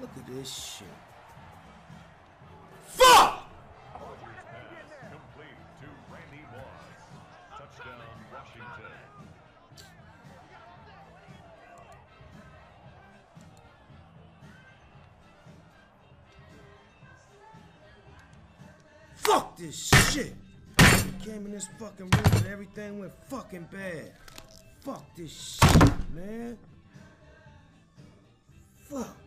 Look at this shit. Fuck! Fuck this shit. Came in this fucking room and everything went fucking bad. Fuck this shit, man. Fuck.